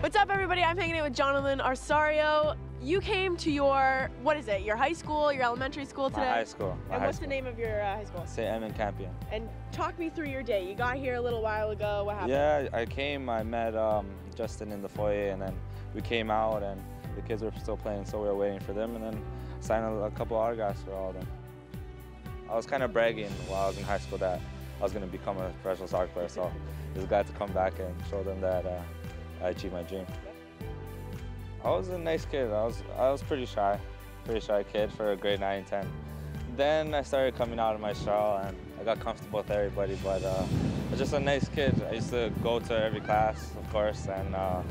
What's up, everybody? I'm hanging out with Jonathan Osorio. You came to your, what is it, your high school, your elementary school today? My high school. My And high what's school. the name of your uh, high school? St. Edmund Campion. And talk me through your day. You got here a little while ago. What happened? Yeah, I came, I met um, Justin in the foyer, and then we came out, and the kids were still playing, so we were waiting for them, and then signed a, couple autographs for all of them. I was kind of bragging while I was in high school that I was going to become a professional soccer player, so was glad to come back and show them that uh, I achieved my dream. I was a nice kid. I was I was pretty shy, pretty shy kid for a grade 9 and 10. Then I started coming out of my shell and I got comfortable with everybody, but uh, I was just a nice kid. I used to go to every class, of course, and uh,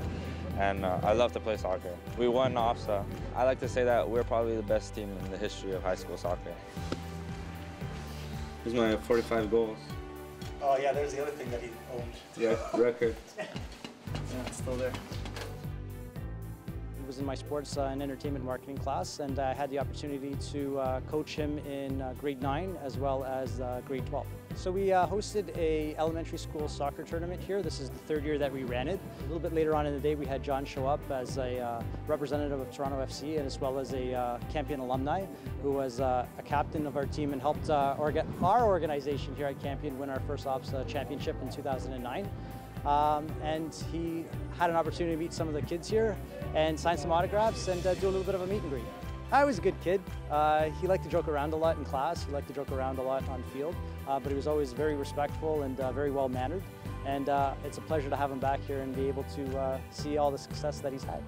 and uh, I love to play soccer. We won OFSAA. I like to say that we're probably the best team in the history of high school soccer. Here's my 45 goals. Oh yeah, there's the other thing that he owned. Yeah, record. Yeah, it's still there. Was in my sports uh, and entertainment marketing class, and I had the opportunity to uh, coach him in uh, grade 9 as well as uh, grade 12. So we uh, hosted a elementary school soccer tournament here. This is the third year that we ran it. A little bit later on in the day, we had John show up as a uh, representative of Toronto FC and as well as a Campion alumni who was a captain of our team and helped orga our organization here at Campion win our first OFSAA championship in 2009. Um, and he had an opportunity to meet some of the kids here and sign some autographs and uh, do a little bit of a meet and greet. I was a good kid. Uh, he liked to joke around a lot in class. He liked to joke around a lot on field, uh, but he was always very respectful and uh, very well mannered. And uh, it's a pleasure to have him back here and be able to uh, see all the success that he's had.